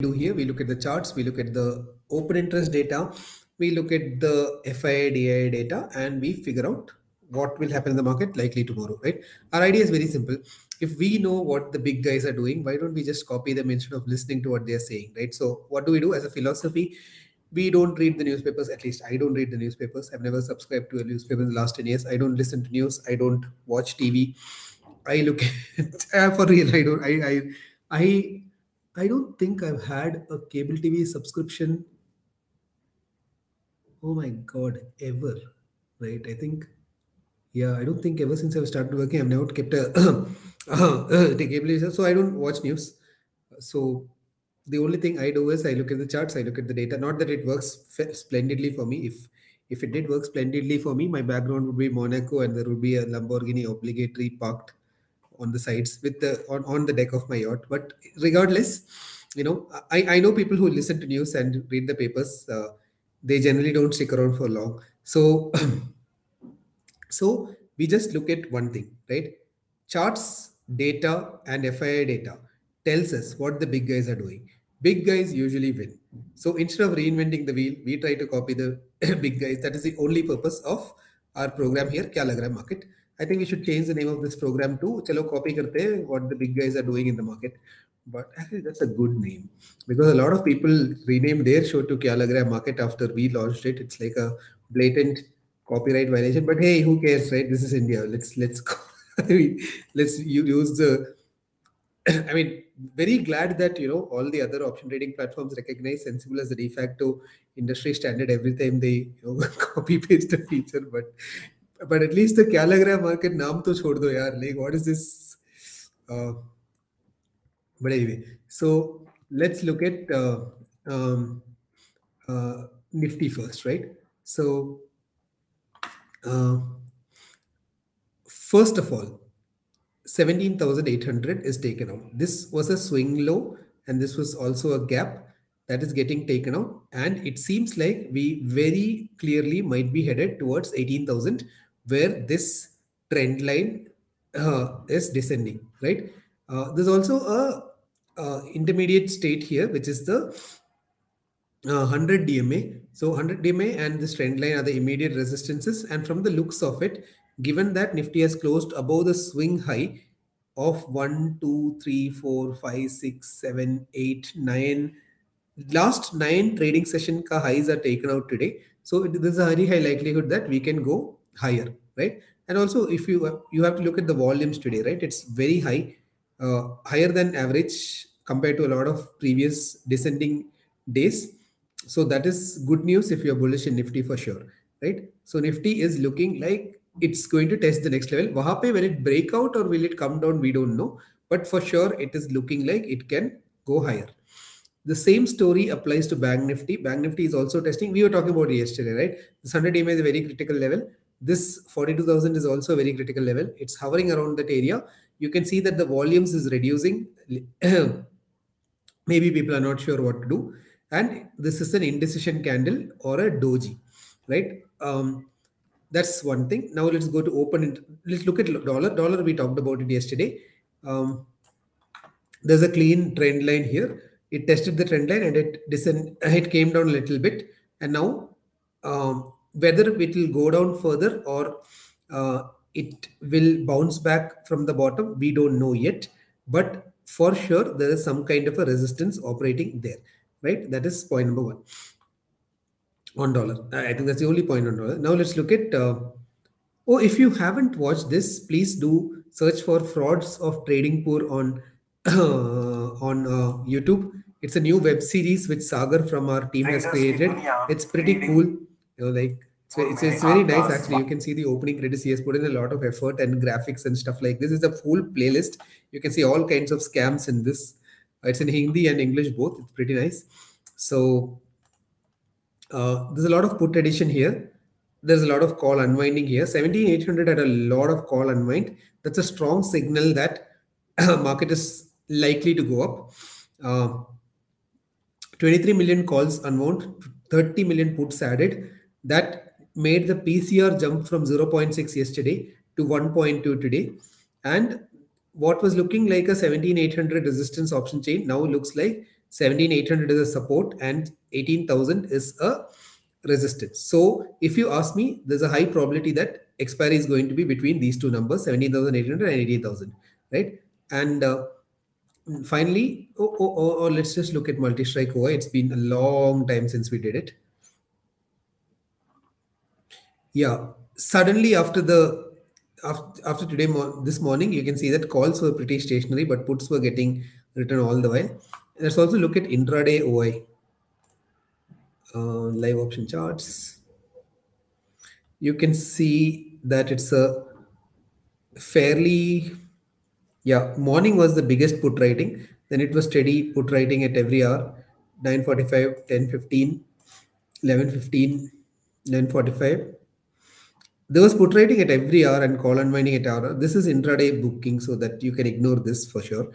do here, we look at the charts, we look at the open interest data, we look at the DII data, and we figure out what will happen in the market likely tomorrow, right? Our idea is very simple. If we know what the big guys are doing, why don't we just copy them instead of listening to what they're saying, right? So what do we do as a philosophy? We don't read the newspapers, at least I don't read the newspapers. I've never subscribed to a newspaper in the last 10 years. I don't listen to news. I don't watch TV. I look at, for real, I don't, I, I, I, I don't think I've had a cable TV subscription. Oh my God, ever, right? I think yeah, I don't think ever since I've started working, I've never kept a cable So I don't watch news. So the only thing I do is I look at the charts, I look at the data. Not that it works splendidly for me. If if it did work splendidly for me, my background would be Monaco and there would be a Lamborghini obligatory parked on the sides with the on, on the deck of my yacht. But regardless, you know, I, I know people who listen to news and read the papers. Uh, they generally don't stick around for long. So So we just look at one thing, right? Charts, data, and FII data tells us what the big guys are doing. Big guys usually win. So instead of reinventing the wheel, we try to copy the big guys. That is the only purpose of our program here, Kya Lag Raha Hai Market. I think we should change the name of this program to Chalo copy karte what the big guys are doing in the market. But actually, that's a good name. Because a lot of people rename their show to Kya Lag Raha Hai Market? after we launched it. It's like a blatant copyright violation. But hey who cares right? This is india. Let's let's I mean, let's use the i mean very glad that you know all the other option trading platforms recognize Sensibull as the de facto industry standard every time they you know copy paste a feature. But but at least the Kya Lag Raha Hai market naam to chhod do yaar like what is this uh, but anyway so let's look at uh, um, uh, nifty first right so uh, first of all, 17,800 is taken out. This was a swing low and this was also a gap that is getting taken out. And it seems like we very clearly might be headed towards 18,000 where this trend line uh, is descending, right? Uh, there's also a uh, intermediate state here, which is the 100 uh, DMA. So 100 DMA and this trend line are the immediate resistances. And from the looks of it, given that Nifty has closed above the swing high of 1, 2, 3, 4, 5, 6, 7, 8, 9, last nine trading session ka highs are taken out today. So there's a very high likelihood that we can go higher, right? And also if you you have to look at the volumes today, right? It's very high, uh, higher than average compared to a lot of previous descending days so that is good news if you're bullish in Nifty for sure, right? So Nifty is looking like it's going to test the next level. Wahape, will it break out or will it come down? We don't know. But for sure, it is looking like it can go higher. The same story applies to Bank Nifty. Bank Nifty is also testing. We were talking about yesterday, right? This 100 EMA is a very critical level. This 42,000 is also a very critical level. It's hovering around that area. You can see that the volumes is reducing. Maybe people are not sure what to do. And this is an indecision candle or a doji right? Um, that's one thing. Now let's go to open let's look at dollar. Dollar we talked about it yesterday. Um, there's a clean trend line here. It tested the trend line and it it came down a little bit. And now um, whether it will go down further or uh, it will bounce back from the bottom we don't know yet but for sure there is some kind of a resistance operating there right? That is point number one on dollar. I think that's the only point on dollar. Now let's look at, uh, oh, if you haven't watched this, please do search for frauds of trading poor on, uh, on uh, YouTube. It's a new web series which Sagar from our team has created. It's pretty cool. You know, like it's, it's, it's very nice actually. You can see the opening credits. He has put in a lot of effort and graphics and stuff like this. Is a full playlist. You can see all kinds of scams in this. It's in Hindi and English both. It's pretty nice. So uh, there's a lot of put addition here. There's a lot of call unwinding here. 17800 had a lot of call unwind. That's a strong signal that market is likely to go up. Uh, 23 million calls unwound, 30 million puts added. That made the PCR jump from 0.6 yesterday to 1.2 today. And what was looking like a 17800 resistance option chain now looks like 17800 is a support and 18000 is a resistance. So if you ask me, there's a high probability that expiry is going to be between these two numbers, 17,800 and 18,000, right? And uh, finally, oh, oh, oh, oh, let's just look at multi-strike OI. It's been a long time since we did it. Yeah, suddenly after the after, after today this morning, you can see that calls were pretty stationary, but puts were getting written all the while. Let's also look at intraday OI uh, live option charts. You can see that it's a fairly, yeah, morning was the biggest put writing. Then it was steady put writing at every hour, 9.45, 10.15, 11.15, 9.45. There was put writing at every hour and call unwinding at hour. This is intraday booking so that you can ignore this for sure.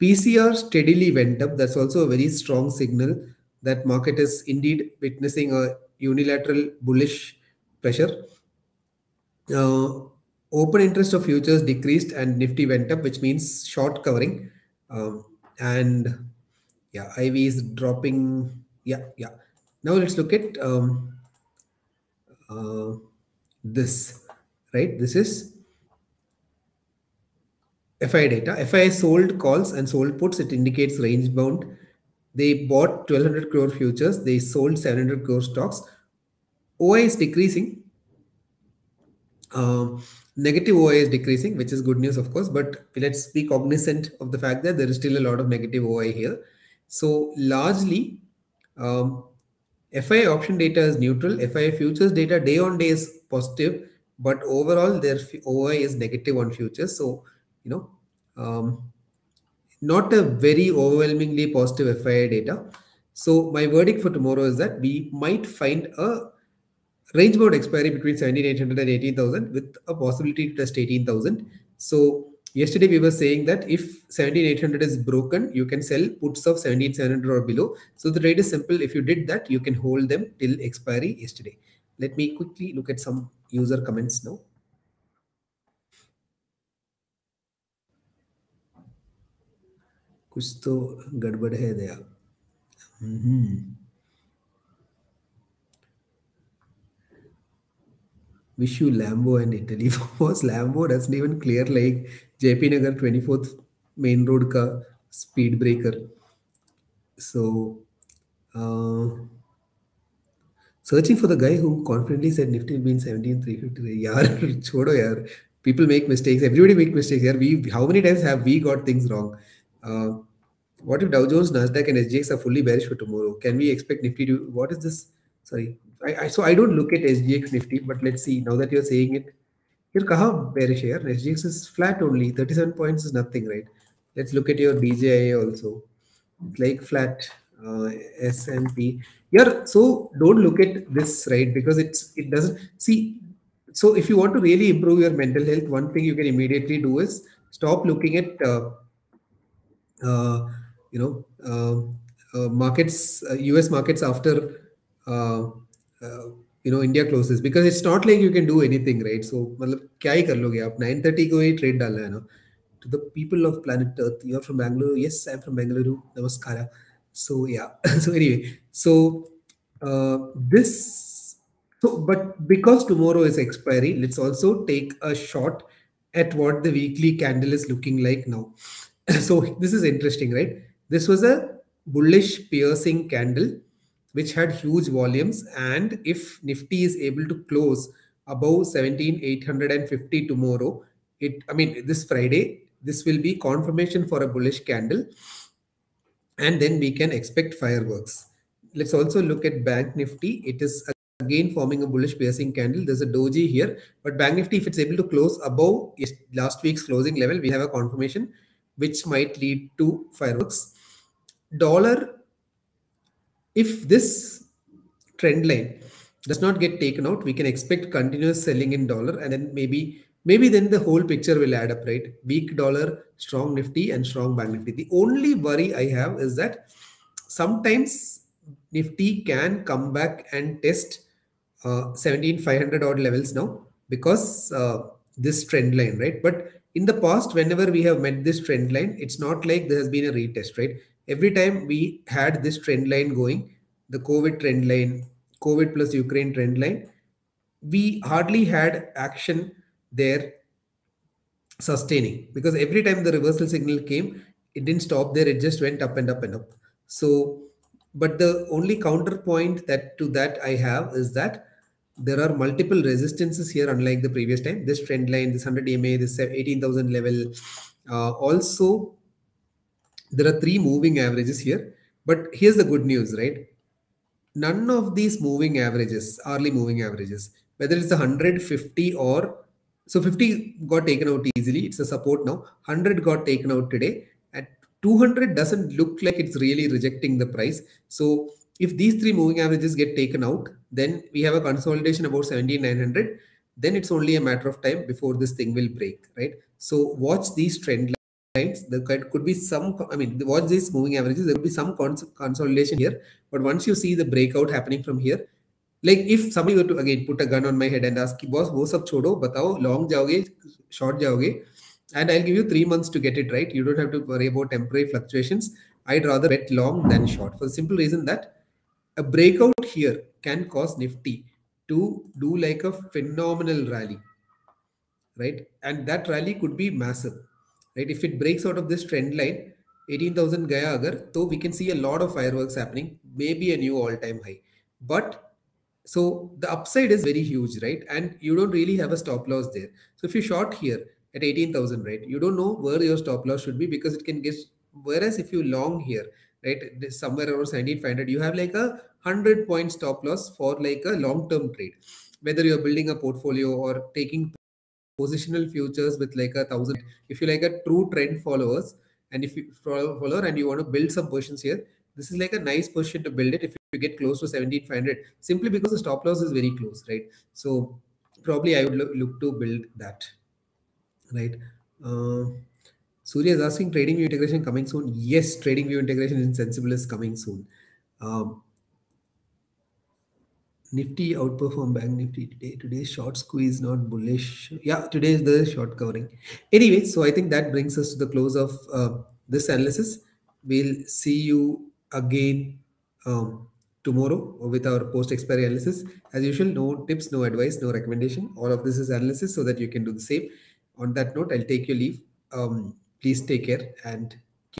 PCR steadily went up. That's also a very strong signal that market is indeed witnessing a unilateral bullish pressure. Uh, open interest of futures decreased and Nifty went up, which means short covering. Um, and yeah, IV is dropping. Yeah, yeah. Now let's look at um, uh, this, right? This is FI data. FI sold calls and sold puts. It indicates range bound they bought 1200 crore futures. They sold 700 crore stocks. OI is decreasing. Um, negative OI is decreasing, which is good news, of course. But let's be cognizant of the fact that there is still a lot of negative OI here. So largely, um, FI option data is neutral. FI futures data day on day is positive, but overall their OI is negative on futures. So you know, um, not a very overwhelmingly positive FII data. So my verdict for tomorrow is that we might find a range bound expiry between 17,800 and 18,000 with a possibility to test 18,000. So yesterday we were saying that if 17,800 is broken, you can sell puts of 17,700 or below. So the trade is simple. If you did that, you can hold them till expiry yesterday. Let me quickly look at some user comments now. कुछ तो गड़बड़ है Daya wish you Lambo and Italy. was Lambo doesn't even clear like 24th main road ka speed breaker. So, uh, searching for the guy who confidently said Nifty will be in 17350. Yaar, chodo yaar. People make mistakes. Everybody make mistakes here. We how many times have we got things wrong? Uh, what if Dow Jones, Nasdaq, and SGX are fully bearish for tomorrow? Can we expect Nifty to? What is this? Sorry, I, I so I don't look at SGX Nifty, but let's see. Now that you're saying it, here kaha bearish here. SGX is flat only. 37 points is nothing, right? Let's look at your DJI also. It's like flat. Uh, S&P. Yeah. So don't look at this, right? Because it's it doesn't see. So if you want to really improve your mental health, one thing you can immediately do is stop looking at. Uh, uh, you know uh, uh, markets us markets after you know India closes because it's not like you can do anything right so मतलब क्या ही कर लोगे आप 9:30 को ही trade डालना है ना to the people of planet earth you're from bangalore yes i'm from bangalore namaskara so yeah so anyway so uh, this so but because tomorrow is expiry let's also take a shot at what the weekly candle is looking like now so this is interesting, right? This was a bullish piercing candle which had huge volumes and if Nifty is able to close above 17,850 tomorrow, it I mean this Friday, this will be confirmation for a bullish candle and then we can expect fireworks. Let's also look at Bank Nifty. It is again forming a bullish piercing candle. There's a doji here, but Bank Nifty, if it's able to close above last week's closing level, we have a confirmation which might lead to fireworks. Dollar, if this trend line does not get taken out, we can expect continuous selling in dollar and then maybe maybe then the whole picture will add up, right? Weak dollar, strong nifty and strong bank nifty. The only worry I have is that sometimes nifty can come back and test uh, 17500 odd levels now because uh, this trend line, right? But in the past, whenever we have met this trend line, it's not like there has been a retest, right? Every time we had this trend line going, the COVID trend line, COVID plus Ukraine trend line, we hardly had action there sustaining because every time the reversal signal came, it didn't stop there, it just went up and up and up. So, but the only counterpoint that to that I have is that there are multiple resistances here, unlike the previous time. This trend line, this 100 EMA, this 18,000 level. Uh, also, there are three moving averages here. But here's the good news, right? None of these moving averages, hourly moving averages, whether it's 150 or so 50 got taken out easily. It's a support now. 100 got taken out today. At 200 doesn't look like it's really rejecting the price. So if these three moving averages get taken out, then we have a consolidation about 17900. Then it's only a matter of time before this thing will break, right? So watch these trend lines. There could be some, I mean, watch these moving averages. There will be some cons consolidation here. But once you see the breakout happening from here, like if somebody were to again put a gun on my head and ask boss wo sab chodo batao long jaoge short jaoge and i'll give you 3 months to get it right you don't have to worry about temporary fluctuations i'd rather bet long than short for the simple reason that a breakout here can cause nifty to do like a phenomenal rally right and that rally could be massive right if it breaks out of this trend line 18000 gaya agar so we can see a lot of fireworks happening maybe a new all time high but so the upside is very huge, right? And you don't really have a stop loss there. So if you short here at 18,000, right, you don't know where your stop loss should be because it can get, whereas if you long here, right, somewhere around 17,500, you have like a 100 point stop loss for like a long-term trade, whether you're building a portfolio or taking positional futures with like a thousand. If you like a true trend followers, and if you follow and you want to build some positions here, this is like a nice position to build it if you get close to 17500 simply because the stop loss is very close right? So probably i would look, look to build that right? Uh, surya is asking TradingView integration coming soon? Yes TradingView integration in Sensibull is coming soon. Um, Nifty outperformed Bank Nifty today. Today's short squeeze not bullish. Yeah, today is the short covering. Anyway, so I think that brings us to the close of uh, this analysis. We'll see you again um, tomorrow with our post expiry analysis. As usual, no tips, no advice, no recommendation. All of this is analysis so that you can do the same. On that note, I'll take your leave. Um, please take care and